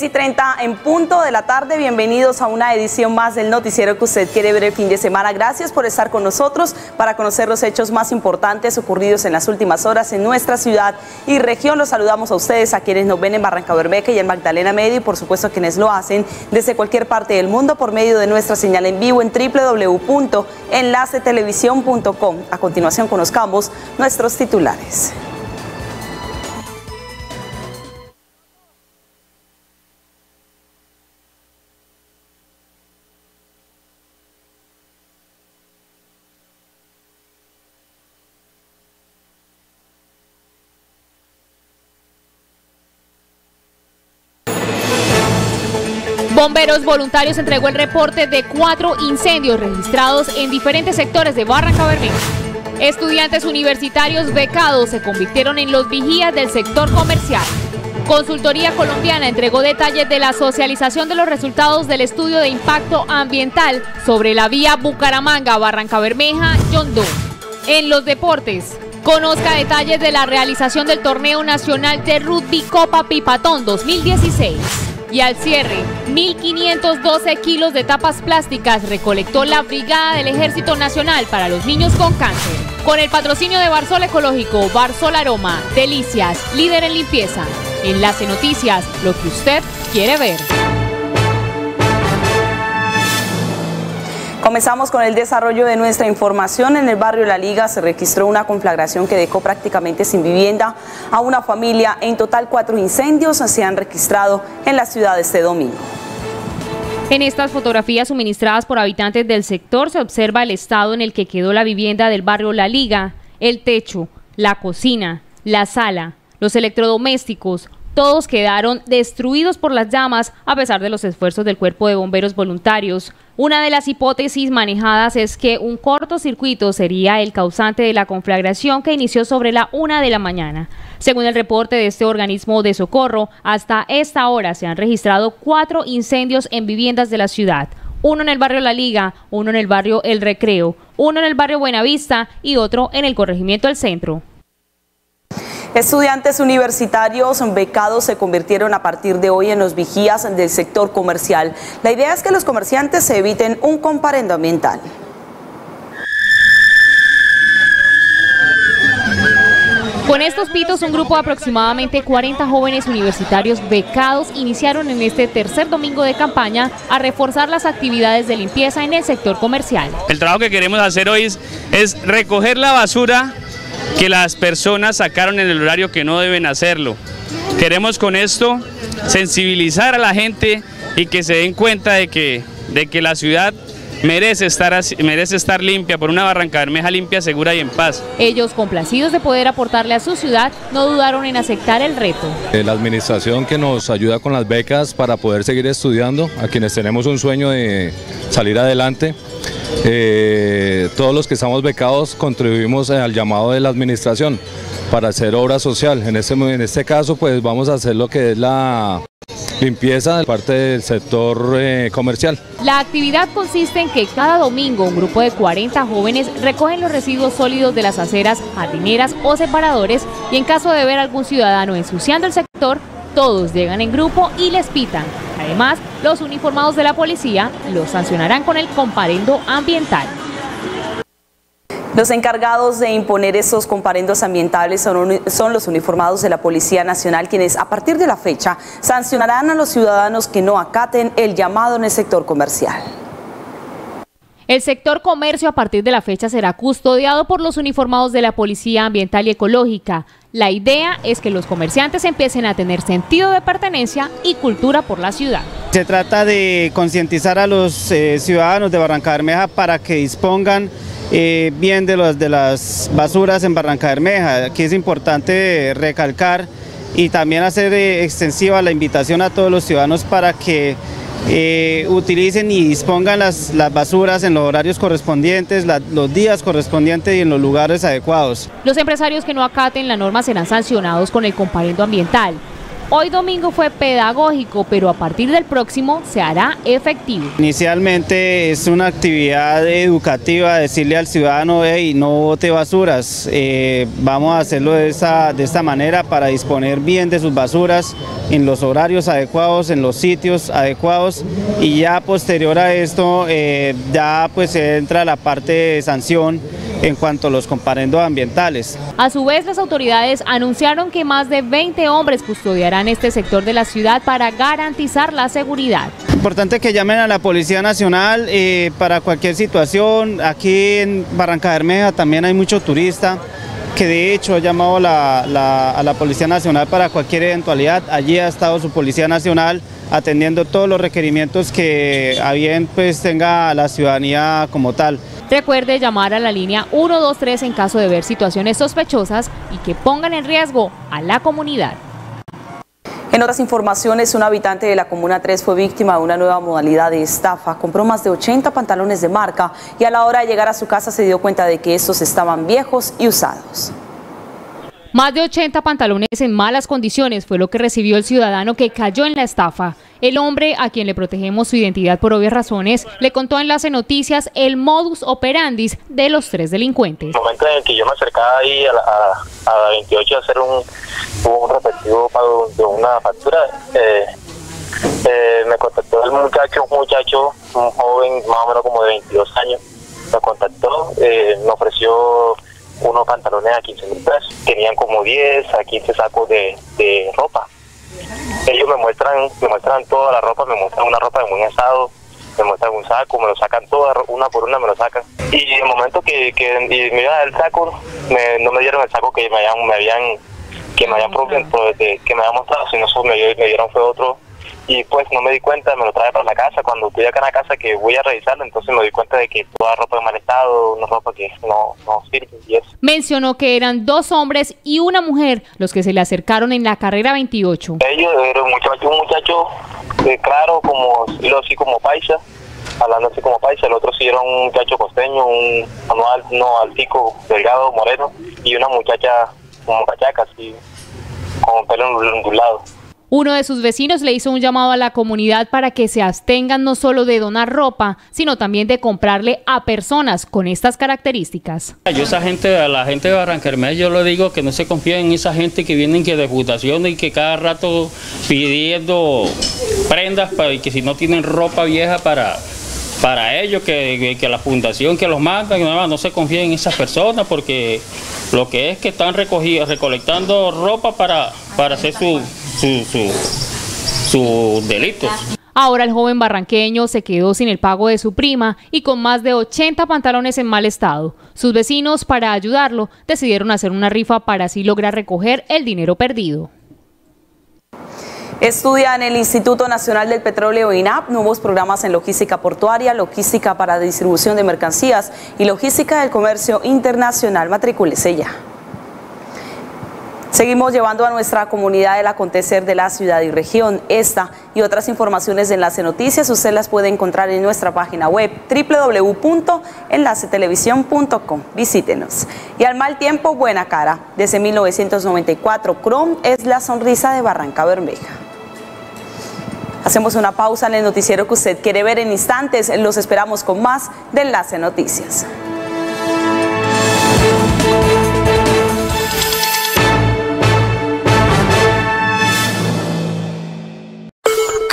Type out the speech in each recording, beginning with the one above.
6 y 30 en punto de la tarde. Bienvenidos a una edición más del noticiero que usted quiere ver el fin de semana. Gracias por estar con nosotros para conocer los hechos más importantes ocurridos en las últimas horas en nuestra ciudad y región. Los saludamos a ustedes, a quienes nos ven en Barranca Bermeja y en Magdalena Medio y por supuesto a quienes lo hacen desde cualquier parte del mundo por medio de nuestra señal en vivo en www.enlacetelevisión.com. A continuación conozcamos nuestros titulares. Bomberos voluntarios entregó el reporte de cuatro incendios registrados en diferentes sectores de Barranca Bermeja. Estudiantes universitarios becados se convirtieron en los vigías del sector comercial. Consultoría Colombiana entregó detalles de la socialización de los resultados del estudio de impacto ambiental sobre la vía Bucaramanga-Barranca Bermeja, Yondó. En los deportes, conozca detalles de la realización del Torneo Nacional de Rugby Copa Pipatón 2016. Y al cierre, 1.512 kilos de tapas plásticas recolectó la Brigada del Ejército Nacional para los niños con cáncer. Con el patrocinio de Barsol Ecológico, Barsol Aroma, Delicias, líder en limpieza. Enlace Noticias, lo que usted quiere ver. Comenzamos con el desarrollo de nuestra información. En el barrio La Liga se registró una conflagración que dejó prácticamente sin vivienda a una familia. En total, cuatro incendios se han registrado en la ciudad este domingo. En estas fotografías suministradas por habitantes del sector se observa el estado en el que quedó la vivienda del barrio La Liga, el techo, la cocina, la sala, los electrodomésticos, todos quedaron destruidos por las llamas a pesar de los esfuerzos del cuerpo de bomberos voluntarios. Una de las hipótesis manejadas es que un cortocircuito sería el causante de la conflagración que inició sobre la una de la mañana. Según el reporte de este organismo de socorro, hasta esta hora se han registrado cuatro incendios en viviendas de la ciudad. Uno en el barrio La Liga, uno en el barrio El Recreo, uno en el barrio Buenavista y otro en el corregimiento del centro. Estudiantes universitarios becados se convirtieron a partir de hoy en los vigías del sector comercial. La idea es que los comerciantes se eviten un comparendo ambiental. Con estos pitos, un grupo de aproximadamente 40 jóvenes universitarios becados iniciaron en este tercer domingo de campaña a reforzar las actividades de limpieza en el sector comercial. El trabajo que queremos hacer hoy es, es recoger la basura que las personas sacaron en el horario que no deben hacerlo. Queremos con esto sensibilizar a la gente y que se den cuenta de que, de que la ciudad merece estar, merece estar limpia por una Barranca Bermeja limpia, segura y en paz. Ellos, complacidos de poder aportarle a su ciudad, no dudaron en aceptar el reto. Eh, la administración que nos ayuda con las becas para poder seguir estudiando, a quienes tenemos un sueño de salir adelante, eh, todos los que estamos becados contribuimos al llamado de la administración para hacer obra social. En este, en este caso pues vamos a hacer lo que es la limpieza de parte del sector eh, comercial. La actividad consiste en que cada domingo un grupo de 40 jóvenes recogen los residuos sólidos de las aceras, jardineras o separadores y en caso de ver algún ciudadano ensuciando el sector, todos llegan en grupo y les pitan. Además, los uniformados de la policía los sancionarán con el comparendo ambiental. Los encargados de imponer esos comparendos ambientales son, son, los uniformados de la Policía Nacional, quienes a partir de la fecha sancionarán a los ciudadanos que no acaten el llamado en el sector comercial. El sector comercio a partir de la fecha será custodiado por los uniformados de la Policía Ambiental y Ecológica. La idea es que los comerciantes empiecen a tener sentido de pertenencia y cultura por la ciudad. Se trata de concientizar a los eh, ciudadanos de Barranca Bermeja para que dispongan eh, bien de, de las basuras en Barranca Bermeja. Aquí es importante recalcar y también hacer eh, extensiva la invitación a todos los ciudadanos para que eh, utilicen y dispongan las, las, basuras en los horarios correspondientes, los días correspondientes y en los lugares adecuados. Los empresarios que no acaten la norma serán sancionados con el comparendo ambiental. Hoy domingo fue pedagógico, pero a partir del próximo se hará efectivo. Inicialmente es una actividad educativa, decirle al ciudadano, hey, no bote basuras, eh, vamos a hacerlo de, de esta manera para disponer bien de sus basuras en los horarios adecuados, en los sitios adecuados y ya posterior a esto eh, ya pues entra la parte de sanción en cuanto a los comparendos ambientales. A su vez, las autoridades anunciaron que más de 20 hombres custodiarán este sector de la ciudad para garantizar la seguridad. Importante que llamen a la Policía Nacional eh, para cualquier situación. Aquí en Barranca Bermeja también hay mucho turista que de hecho ha llamado a la Policía Nacional para cualquier eventualidad. Allí ha estado su Policía Nacional atendiendo todos los requerimientos que a bien pues tenga la ciudadanía como tal. Recuerde llamar a la línea 123 en caso de ver situaciones sospechosas y que pongan en riesgo a la comunidad. En otras informaciones, un habitante de la Comuna 3 fue víctima de una nueva modalidad de estafa. Compró más de 80 pantalones de marca y a la hora de llegar a su casa se dio cuenta de que estos estaban viejos y usados. Más de 80 pantalones en malas condiciones fue lo que recibió el ciudadano que cayó en la estafa. El hombre, a quien le protegemos su identidad por obvias razones, le contó en Enlace Noticias el modus operandis de los tres delincuentes. En el momento en el que yo me acercaba ahí a la, 28 a hacer un, un respectivo pago de una factura, eh, eh, me contactó el muchacho, un muchacho, un joven más o menos como de 22 años, me contactó, eh, me ofreció unos pantalones a 15 mil pesos. Tenían como 10 a 15 sacos de, de ropa. Ellos me muestran, me muestran toda la ropa, me muestran una ropa de buen estado, me muestran un saco, me lo sacan toda, una por una me lo sacan. Y en el momento que, que me iba a dar el saco, no me dieron el saco que me habían, me habían que me habían, que me habían mostrado, sino me, me dieron fue otro y pues no me di cuenta, me lo traje para la casa. Cuando estoy acá en la casa que voy a revisarlo, entonces me di cuenta de que toda ropa de mal estado, una ropa que no, no sirve y eso. Mencionó que eran dos hombres y una mujer los que se le acercaron en la carrera 28. Ellos eran un muchacho, un muchacho de claro, como así como paisa, hablando así como paisa, el otro sí era un muchacho costeño, un anual, no altico, delgado, moreno, y una muchacha como cachaca, así, con pelo ondulado. Uno de sus vecinos le hizo un llamado a la comunidad para que se abstengan no solo de donar ropa, sino también de comprarle a personas con estas características. Yo esa gente, a la gente de Barranquermés, yo le digo que no se confíen en esa gente que vienen que de fundación y que cada rato pidiendo prendas para que si no tienen ropa vieja para para ellos, que, la fundación que los manda, no, no se confíen en esas personas porque lo que es que están recolectando ropa para, para hacer sus su, delitos. Ahora el joven barranqueño se quedó sin el pago de su prima y con más de 80 pantalones en mal estado. Sus vecinos, para ayudarlo, decidieron hacer una rifa para así lograr recoger el dinero perdido. Estudia en el Instituto Nacional del Petróleo INAP nuevos programas en logística portuaria, logística para distribución de mercancías y logística del comercio internacional. Matricúlese ya. Seguimos llevando a nuestra comunidad el acontecer de la ciudad y región. Esta y otras informaciones de Enlace Noticias usted las puede encontrar en nuestra página web www.enlacetelevisión.com. Visítenos. Y al mal tiempo, buena cara. Desde 1994, Chrome es la sonrisa de Barranca Bermeja. Hacemos una pausa en el noticiero que usted quiere ver en instantes. Los esperamos con más de Enlace Noticias.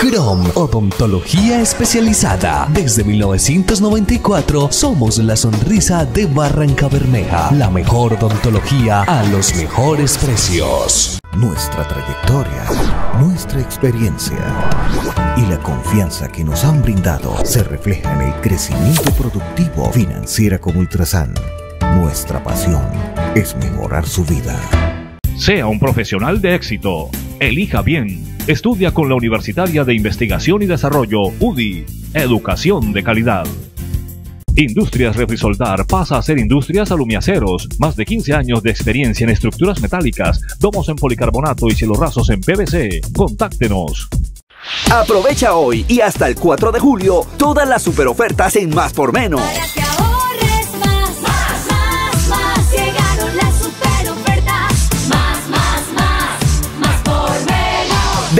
Chrome Odontología Especializada. Desde 1994 somos la sonrisa de Barranca Bermeja. La mejor odontología a los mejores precios. Nuestra trayectoria, nuestra experiencia y la confianza que nos han brindado se refleja en el crecimiento productivo financiera como Ultrasan. Nuestra pasión es mejorar su vida. Sea un profesional de éxito. Elija bien. Estudia con la Universitaria de Investigación y Desarrollo, UDI. Educación de calidad. Industrias Refrisoldar pasa a ser Industrias Alumiaceros. Más de 15 años de experiencia en estructuras metálicas, domos en policarbonato y cielorrazos en PVC. Contáctenos. Aprovecha hoy y hasta el 4 de julio todas las super ofertas en Más por Menos.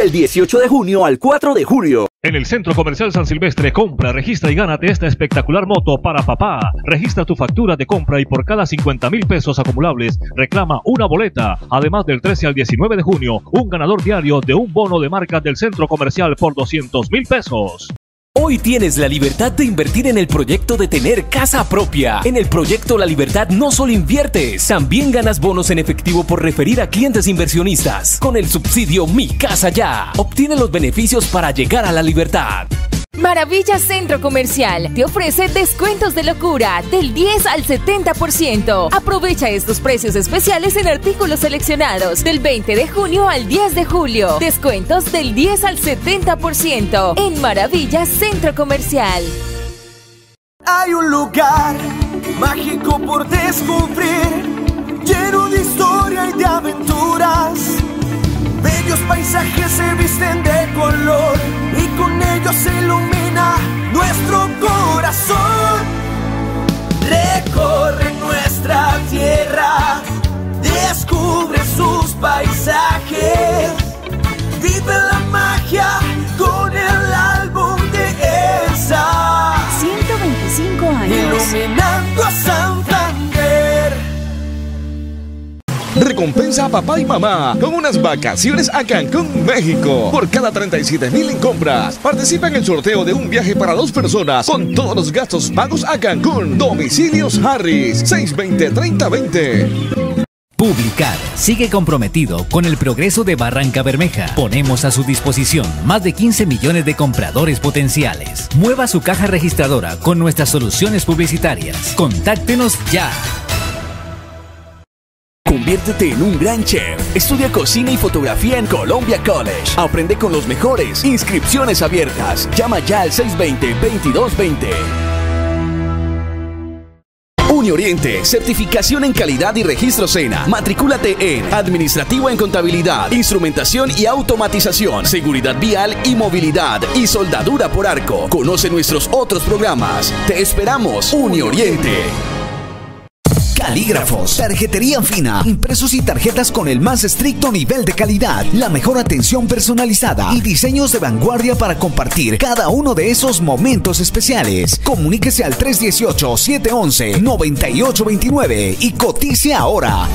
Del 18 de junio al 4 de julio. En el Centro Comercial San Silvestre, compra, registra y gánate esta espectacular moto para papá. Registra tu factura de compra y por cada 50 mil pesos acumulables reclama una boleta. Además del 13 al 19 de junio, un ganador diario de un bono de marca del Centro Comercial por 200 mil pesos. Hoy tienes la libertad de invertir en el proyecto de tener casa propia. En el proyecto La Libertad no solo inviertes, también ganas bonos en efectivo por referir a clientes inversionistas. Con el subsidio Mi Casa Ya, obtiene los beneficios para llegar a la libertad. Maravilla Centro Comercial te ofrece descuentos de locura del 10 al 70%. Aprovecha estos precios especiales en artículos seleccionados del 20 de junio al 10 de julio. Descuentos del 10 al 70% en Maravilla Centro Comercial. Hay un lugar mágico por descubrir, lleno de historia y de aventuras. Bellos paisajes se visten de color y con ellos se ilumina nuestro corazón. Recorre nuestra tierra, Recompensa a papá y mamá con unas vacaciones a Cancún, México. Por cada 37 mil en compras, participa en el sorteo de un viaje para dos personas con todos los gastos pagos a Cancún. Domicilios Harris, 620-3020. Publicar sigue comprometido con el progreso de Barranca Bermeja. Ponemos a su disposición más de 15 millones de compradores potenciales. Mueva su caja registradora con nuestras soluciones publicitarias. Contáctenos ya. Conviértete en un gran chef. Estudia cocina y fotografía en Columbia College. Aprende con los mejores. Inscripciones abiertas. Llama ya al 620-2220. Unioriente, certificación en calidad y registro SENA. Matricúlate en Administrativo en Contabilidad, Instrumentación y Automatización, Seguridad Vial y Movilidad y Soldadura por Arco. Conoce nuestros otros programas. Te esperamos, Unioriente. Calígrafos, tarjetería fina, impresos y tarjetas con el más estricto nivel de calidad, la mejor atención personalizada y diseños de vanguardia para compartir cada uno de esos momentos especiales. Comuníquese al 318-711-9829 y cotice ahora.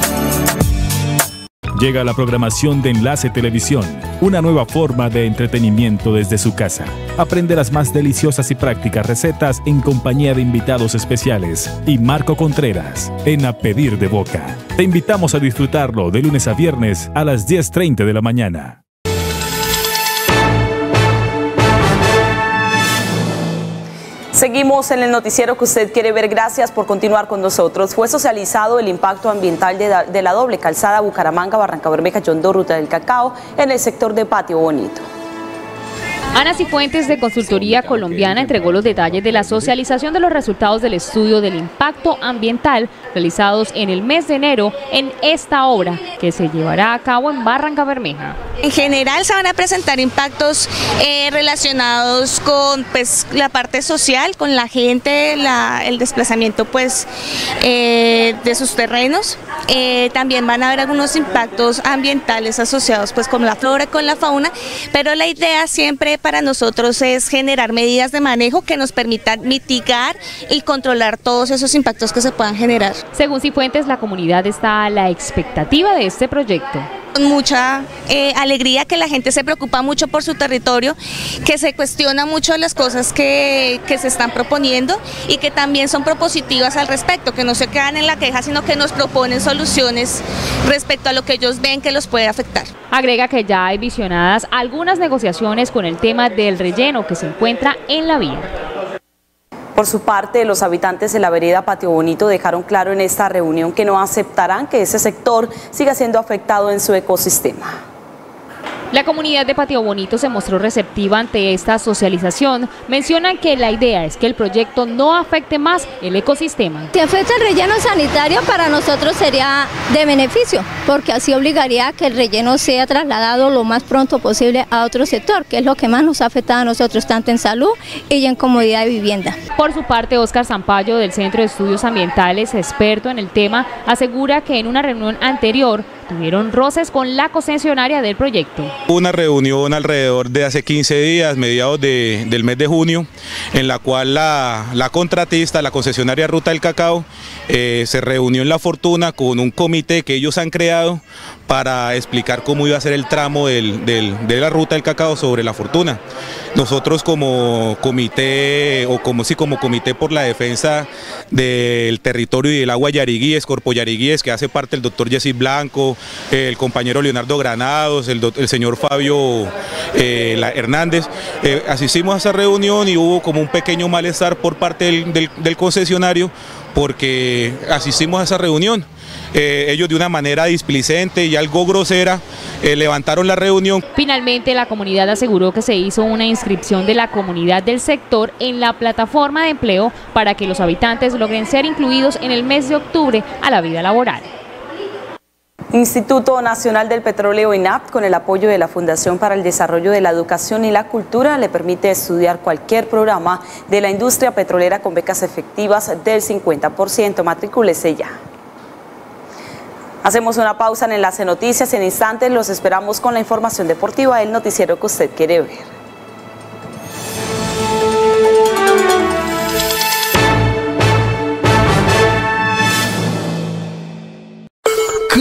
Llega la programación de Enlace Televisión, una nueva forma de entretenimiento desde su casa. Aprende las más deliciosas y prácticas recetas en compañía de invitados especiales y Marco Contreras en A Pedir de Boca. Te invitamos a disfrutarlo de lunes a viernes a las 10.30 de la mañana. Seguimos en el noticiero que usted quiere ver. Gracias por continuar con nosotros. Fue socializado el impacto ambiental de la, doble calzada Bucaramanga, Barranca Bermeja, Yondó, Ruta del Cacao en el sector de Patio Bonito. Ana Cifuentes de Consultoría Colombiana entregó los detalles de la socialización de los resultados del estudio del impacto ambiental realizados en el mes de enero en esta obra que se llevará a cabo en Barranca Bermeja. En general se van a presentar impactos eh, relacionados con pues, la parte social, con la gente, el desplazamiento pues, eh, de sus terrenos. Eh, también van a haber algunos impactos ambientales asociados pues, con la flora y con la fauna, pero la idea siempre para nosotros es generar medidas de manejo que nos permitan mitigar y controlar todos esos impactos que se puedan generar. Según Cifuentes, la comunidad está a la expectativa de este proyecto. Con mucha eh, alegría que la gente se preocupa mucho por su territorio, que se cuestiona mucho las cosas que, que se están proponiendo y que también son propositivas al respecto, que no se quedan en la queja, sino que nos proponen soluciones respecto a lo que ellos ven que los puede afectar. Agrega que ya hay visionadas algunas negociaciones con el tema del relleno que se encuentra en la vía. Por su parte, los habitantes de la vereda Patio Bonito dejaron claro en esta reunión que no aceptarán que ese sector siga siendo afectado en su ecosistema. La comunidad de Patio Bonito se mostró receptiva ante esta socialización. Mencionan que la idea es que el proyecto no afecte más el ecosistema. Si afecta el relleno sanitario, para nosotros sería de beneficio, porque así obligaría a que el relleno sea trasladado lo más pronto posible a otro sector, que es lo que más nos ha afectado a nosotros, tanto en salud y en comodidad de vivienda. Por su parte, Óscar Zampayo, del Centro de Estudios Ambientales, experto en el tema, asegura que en una reunión anterior tuvieron roces con la concesionaria del proyecto. Una reunión alrededor de hace 15 días, mediados del mes de junio, en la cual la, contratista, la concesionaria Ruta del Cacao, eh, se reunió en La Fortuna con un comité que ellos han creado para explicar cómo iba a ser el tramo de la ruta del cacao sobre la fortuna. Nosotros como comité, o como sí, como comité por la defensa del territorio y del agua Yariguíes, Corpo Yariguíes, que hace parte el doctor Jesse Blanco, el compañero Leonardo Granados, el, señor Fabio eh, Hernández, eh, asistimos a esa reunión y hubo como un pequeño malestar por parte del concesionario porque asistimos a esa reunión. Eh, ellos de una manera displicente y algo grosera eh, levantaron la reunión. Finalmente la comunidad aseguró que se hizo una inscripción de la comunidad del sector en la plataforma de empleo para que los habitantes logren ser incluidos en el mes de octubre a la vida laboral. Instituto Nacional del Petróleo INAP, con el apoyo de la Fundación para el Desarrollo de la Educación y la Cultura, le permite estudiar cualquier programa de la industria petrolera con becas efectivas del 50%. Matricúlese ya. Hacemos una pausa en Enlace Noticias. En instantes los esperamos con la información deportiva, el noticiero que usted quiere ver.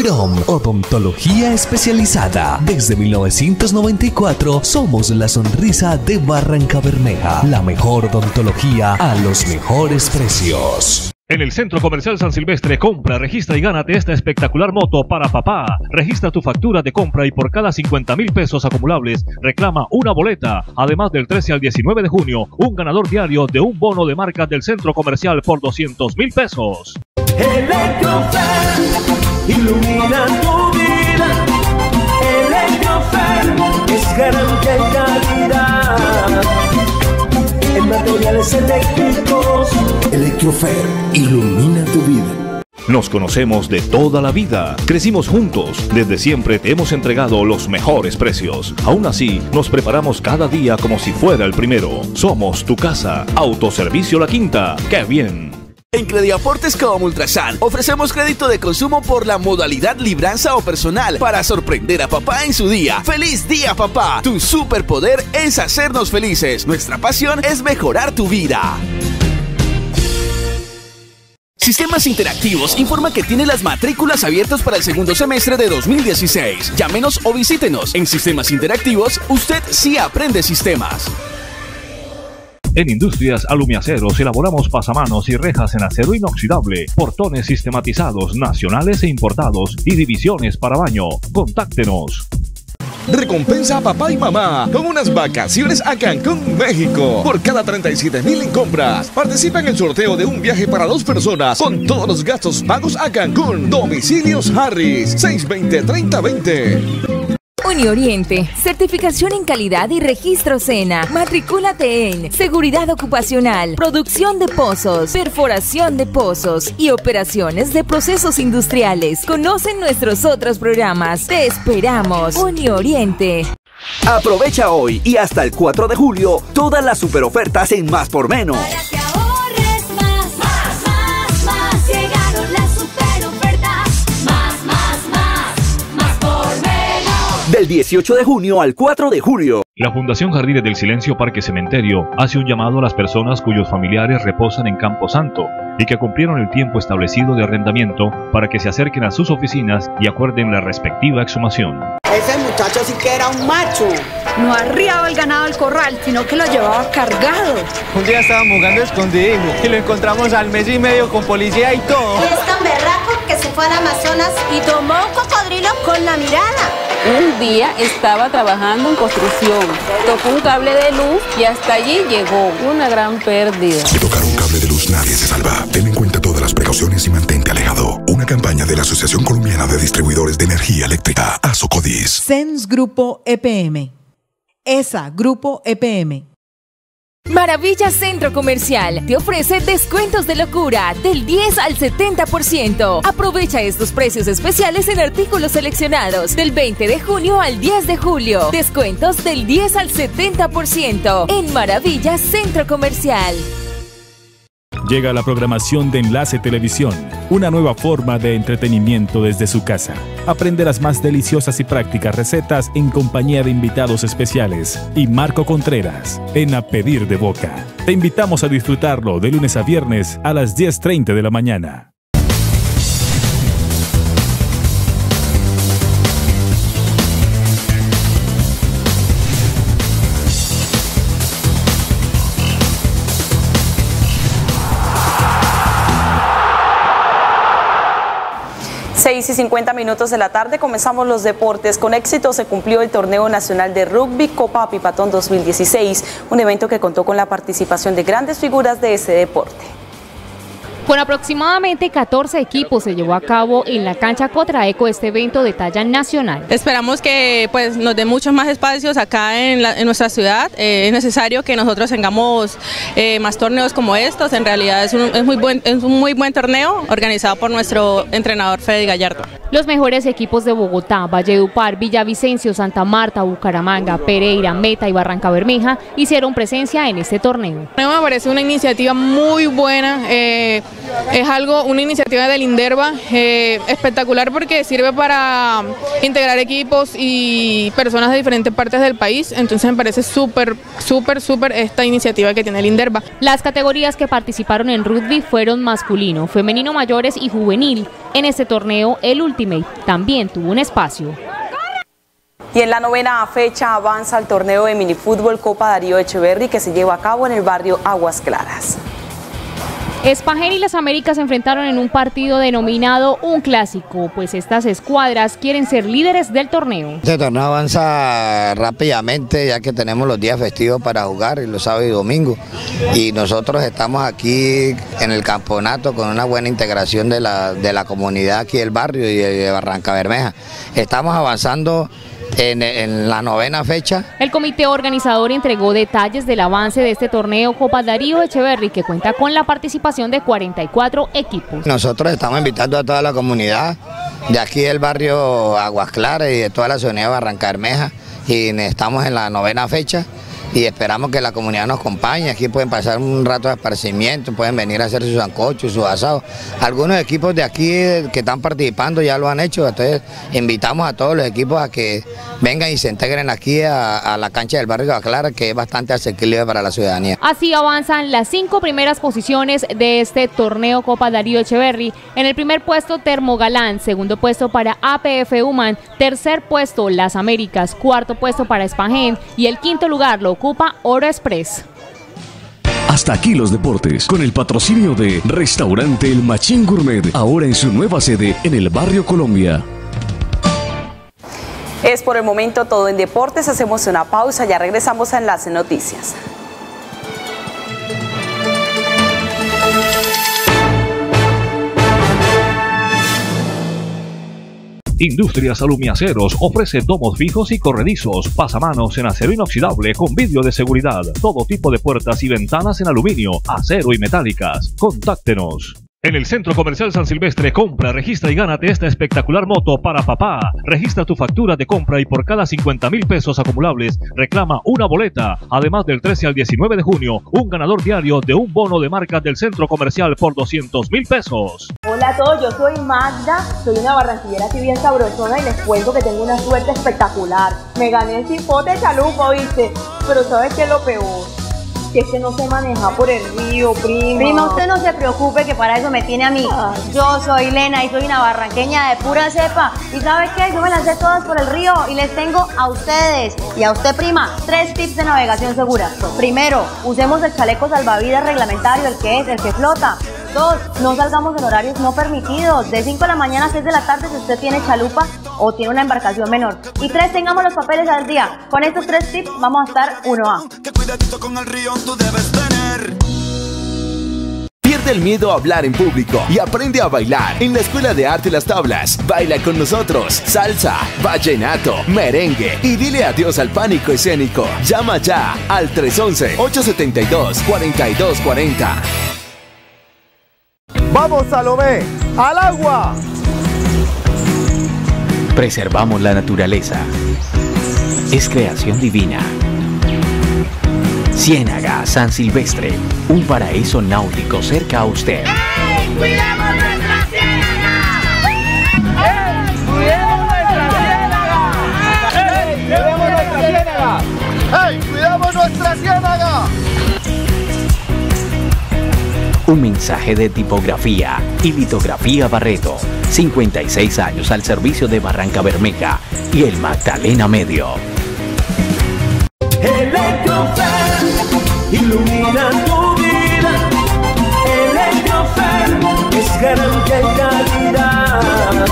Crom Odontología Especializada. Desde 1994 somos la sonrisa de Barranca Bermeja. La mejor odontología a los mejores precios. En el Centro Comercial San Silvestre, compra, registra y gánate esta espectacular moto para papá. Registra tu factura de compra y por cada 50 mil pesos acumulables reclama una boleta. Además del 13 al 19 de junio, un ganador diario de un bono de marca del Centro Comercial por 200 mil pesos ilumina tu vida. Electrofer es garantía y calidad. En materiales eléctricos. Electrofer ilumina tu vida. Nos conocemos de toda la vida, crecimos juntos, desde siempre te hemos entregado los mejores precios. Aún así, nos preparamos cada día como si fuera el primero. Somos tu casa, Autoservicio La Quinta. ¡Qué bien! En Crediaportes como Ultrasan ofrecemos crédito de consumo por la modalidad libranza o personal para sorprender a papá en su día. ¡Feliz día, papá! Tu superpoder es hacernos felices. Nuestra pasión es mejorar tu vida. Sistemas Interactivos informa que tiene las matrículas abiertas para el segundo semestre de 2016. Llámenos o visítenos. En Sistemas Interactivos, usted sí aprende sistemas. En Industrias Alumiaceros elaboramos pasamanos y rejas en acero inoxidable, portones sistematizados nacionales e importados y divisiones para baño. Contáctenos. Recompensa a papá y mamá con unas vacaciones a Cancún, México. Por cada 37 mil en compras, participa en el sorteo de un viaje para dos personas con todos los gastos pagos a Cancún. Domicilios Harris, 620-3020. Unioriente, certificación en calidad y registro SENA. Matricúlate en Seguridad Ocupacional, Producción de Pozos, Perforación de Pozos y Operaciones de Procesos Industriales. Conocen nuestros otros programas. Te esperamos. Unioriente. Aprovecha hoy y hasta el 4 de julio todas las super ofertas en Más por Menos. 18 de junio al 4 de julio. La Fundación Jardines del Silencio Parque Cementerio hace un llamado a las personas cuyos familiares reposan en Campo Santo y que cumplieron el tiempo establecido de arrendamiento para que se acerquen a sus oficinas y acuerden la respectiva exhumación. Ese muchacho sí que era un macho. No arriaba el ganado al corral, sino que lo llevaba cargado. Un día estábamos jugando escondido y lo encontramos al mes y medio con policía y todo. Y es tan berraco que se fue al Amazonas y tomó un cocodrilo con la mirada. Un día estaba trabajando en construcción, tocó un cable de luz y hasta allí llegó. Una gran pérdida. De tocar un cable de luz nadie se salva. Ten en cuenta todas las precauciones y mantente alejado. Una campaña de la Asociación Colombiana de Distribuidores de Energía Eléctrica, ASOCODIS. SENS Grupo EPM. ESA Grupo EPM. Maravilla Centro Comercial te ofrece descuentos de locura del 10 al 70%. Aprovecha estos precios especiales en artículos seleccionados del 20 de junio al 10 de julio. Descuentos del 10 al 70% en Maravilla Centro Comercial. Llega la programación de Enlace Televisión, una nueva forma de entretenimiento desde su casa. Aprende las más deliciosas y prácticas recetas en compañía de invitados especiales y Marco Contreras en A Pedir de Boca. Te invitamos a disfrutarlo de lunes a viernes a las 10.30 de la mañana. 6 y 50 minutos de la tarde comenzamos los deportes. Con éxito se cumplió el Torneo Nacional de Rugby Copa Pipatón 2016, un evento que contó con la participación de grandes figuras de ese deporte. Con aproximadamente 14 equipos se llevó a cabo en la cancha Cotraeco este evento de talla nacional. Esperamos que pues, nos dé muchos más espacios acá en, nuestra ciudad. Eh, es necesario que nosotros tengamos eh, más torneos como estos. En realidad es un, muy buen, es un muy buen torneo organizado por nuestro entrenador Fede Gallardo. Los mejores equipos de Bogotá, Valledupar, Villavicencio, Santa Marta, Bucaramanga, Pereira, Meta y Barranca Bermeja hicieron presencia en este torneo. Me parece una iniciativa muy buena. Eh, es algo, una iniciativa del INDERVA eh, espectacular porque sirve para integrar equipos y personas de diferentes partes del país, entonces me parece súper, súper, súper esta iniciativa que tiene el INDERVA. Las categorías que participaron en rugby fueron masculino, femenino mayores y juvenil. En este torneo, el También tuvo un espacio. Y en la novena fecha avanza el torneo de minifútbol Copa Darío Echeverry que se lleva a cabo en el barrio Aguas Claras. Espagen y las Américas se enfrentaron en un partido denominado un clásico, pues estas escuadras quieren ser líderes del torneo. Este torneo avanza rápidamente ya que tenemos los días festivos para jugar, los sábados y domingos. Y nosotros estamos aquí en el campeonato con una buena integración de la, de la comunidad aquí del barrio y de Barranca Bermeja. Estamos avanzando en, la novena fecha. El comité organizador entregó detalles del avance de este torneo Copa Darío Echeverry que cuenta con la participación de 44 equipos. Nosotros estamos invitando a toda la comunidad de aquí del barrio Aguas Claras y de toda la zona de Barranca Bermeja y estamos en la novena fecha y esperamos que la comunidad nos acompañe. Aquí pueden pasar un rato de esparcimiento, pueden venir a hacer sus ancochos, sus asados. Algunos equipos de aquí que están participando ya lo han hecho, entonces invitamos a todos los equipos a que vengan y se integren aquí a, la cancha del barrio Clara, que es bastante asequible para la ciudadanía. Así avanzan las cinco primeras posiciones de este torneo Copa Darío Echeverry. En el primer puesto Termogalán, segundo puesto para APF Human, tercer puesto Las Américas, cuarto puesto para Espagen y el quinto lugar lo ocupa Oro Express. Hasta aquí los deportes, con el patrocinio de Restaurante El Machín Gourmet, ahora en su nueva sede en el barrio Colombia. Es por el momento todo en deportes, hacemos una pausa, ya regresamos a Enlace Noticias. Industrias Alumiaceros ofrece domos fijos y corredizos, pasamanos en acero inoxidable con vidrio de seguridad, todo tipo de puertas y ventanas en aluminio, acero y metálicas. Contáctenos. En el Centro Comercial San Silvestre, compra, registra y gánate esta espectacular moto para papá. Registra tu factura de compra y por cada 50 mil pesos acumulables reclama una boleta. Además del 13 al 19 de junio, un ganador diario de un bono de marca del Centro Comercial por 200 mil pesos. Hola a todos, yo soy Magda, soy una barranquillera aquí bien sabrosona y les cuento que tengo una suerte espectacular. Me gané el cipote chalupo, ¿viste? Pero ¿sabes qué es lo peor? Que es que no se maneja por el río, prima. Prima, usted no se preocupe que para eso me tiene a mí. Yo soy Lena y soy una barranqueña de pura cepa. ¿Y sabes qué? Yo me lancé todas por el río y les tengo a ustedes y a usted, prima, tres tips de navegación segura. Primero, usemos el chaleco salvavidas reglamentario, el que es, el que flota. Dos, no salgamos en horarios no permitidos, de 5 de la mañana a 6 de la tarde si usted tiene chalupa o tiene una embarcación menor. Y tres, tengamos los papeles al día. Con estos tres tips vamos a estar 1A. con el río tú debes tener. Pierde el miedo a hablar en público y aprende a bailar en la Escuela de Arte Las Tablas. Baila con nosotros salsa, vallenato, merengue y dile adiós al pánico escénico. Llama ya al 311-872-4240. Vamos, Salomé, al agua. Preservamos la naturaleza. Es creación divina. Ciénaga San Silvestre, un paraíso náutico cerca a usted. ¡Cuidamos nuestra Un mensaje de tipografía y litografía Barreto. 56 años al servicio de Barranca Bermeja y el Magdalena Medio. Electrofer, ilumina tu vida. Electrofer es garantía y calidad.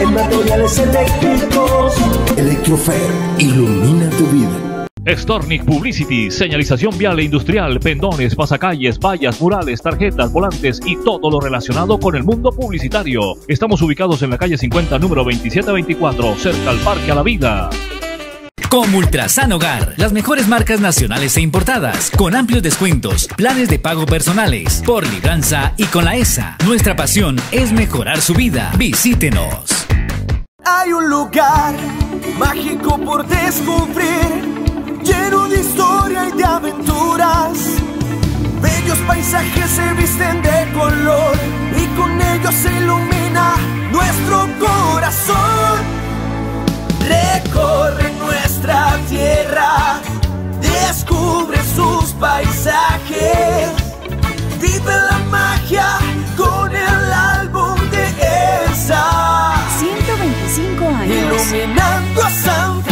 En materiales eléctricos. Electrofer, ilumina tu vida. Stornic Publicity, señalización vial e industrial, pendones, pasacalles, vallas, murales, tarjetas, volantes y todo lo relacionado con el mundo publicitario. Estamos ubicados en la calle 50, número 2724, cerca al Parque a la Vida. Como Ultrasan Hogar, las mejores marcas nacionales e importadas, con amplios descuentos, planes de pago personales, por libranza y con la ESA. Nuestra pasión es mejorar su vida. Visítenos. Hay un lugar mágico por descubrir, lleno de historia y de aventuras. Bellos paisajes se visten de color y con ellos se ilumina nuestro corazón. Recorre nuestra tierra, descubre sus paisajes, vive la magia con el álbum de Elsa. 125 años. Iluminando a Santander.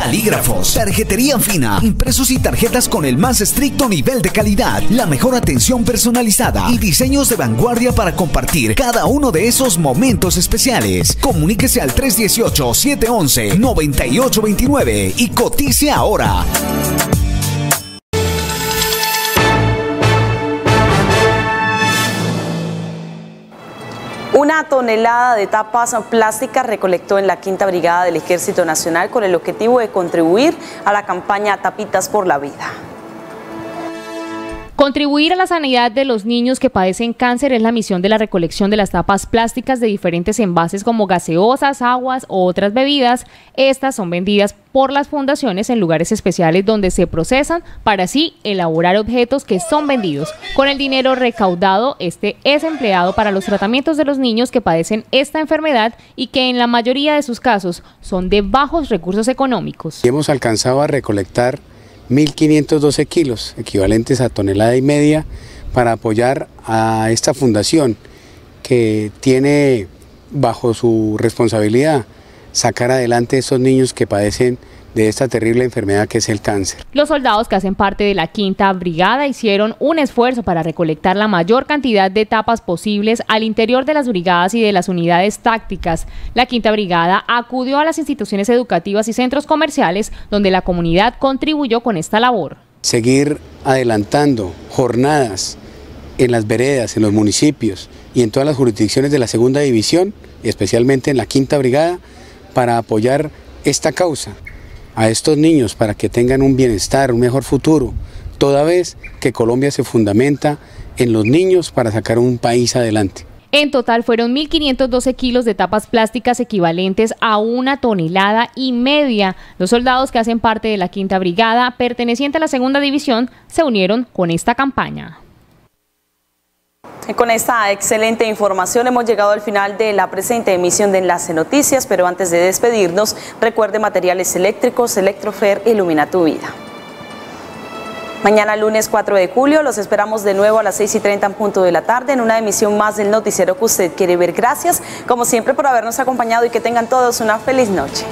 Calígrafos, tarjetería fina, impresos y tarjetas con el más estricto nivel de calidad, la mejor atención personalizada y diseños de vanguardia para compartir cada uno de esos momentos especiales. Comuníquese al 318-711-9829 y cotice ahora. Una tonelada de tapas plásticas recolectó en la Quinta Brigada del Ejército Nacional con el objetivo de contribuir a la campaña Tapitas por la Vida. Contribuir a la sanidad de los niños que padecen cáncer es la misión de la recolección de las tapas plásticas de diferentes envases como gaseosas, aguas o otras bebidas. Estas son vendidas por las fundaciones en lugares especiales donde se procesan para así elaborar objetos que son vendidos. Con el dinero recaudado, este es empleado para los tratamientos de los niños que padecen esta enfermedad y que en la mayoría de sus casos son de bajos recursos económicos. Hemos alcanzado a recolectar 1.512 kilos, equivalentes a tonelada y media, para apoyar a esta fundación que tiene bajo su responsabilidad sacar adelante a esos niños que padecen de esta terrible enfermedad que es el cáncer. Los soldados que hacen parte de la quinta brigada hicieron un esfuerzo para recolectar la mayor cantidad de tapas posibles al interior de las brigadas y de las unidades tácticas. La quinta brigada acudió a las instituciones educativas y centros comerciales donde la comunidad contribuyó con esta labor. Seguir adelantando jornadas en las veredas, en los municipios y en todas las jurisdicciones de la segunda división, y especialmente en la quinta brigada, para apoyar esta causa a estos niños para que tengan un bienestar, un mejor futuro, toda vez que Colombia se fundamenta en los niños para sacar un país adelante. En total fueron 1.512 kilos de tapas plásticas equivalentes a una tonelada y media. Los soldados que hacen parte de la Quinta Brigada, perteneciente a la Segunda División, se unieron con esta campaña. Con esta excelente información hemos llegado al final de la presente emisión de Enlace Noticias, pero antes de despedirnos, recuerde materiales eléctricos, Electrofer ilumina tu vida. Mañana lunes 4 de julio los esperamos de nuevo a las 6 y 30 en punto de la tarde en una emisión más del noticiero que usted quiere ver. Gracias como siempre por habernos acompañado y que tengan todos una feliz noche.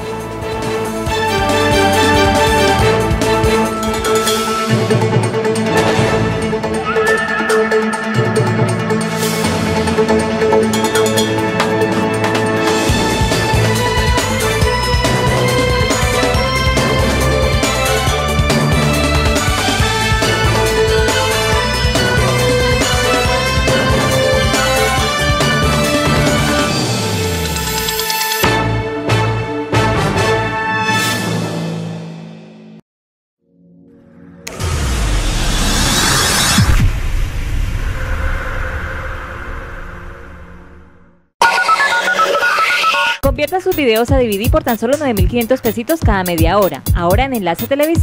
Videos a DVD por tan solo 9.500 pesitos cada media hora. Ahora en Enlace Televisión.